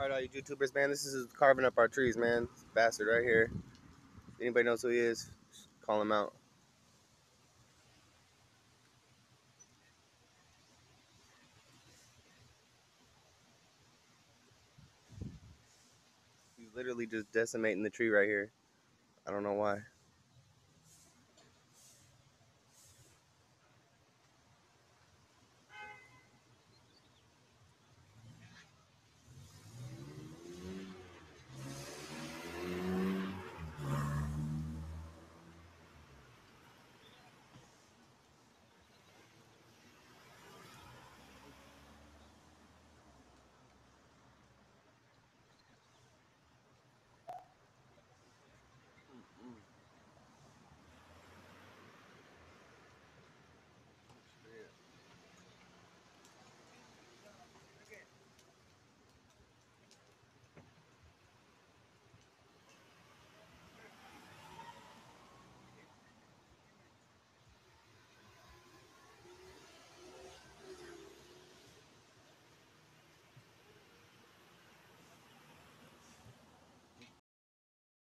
Alright, all you YouTubers, man, this is carving up our trees, man. Bastard right here. Anybody knows who he is? call him out. He's literally just decimating the tree right here. I don't know why.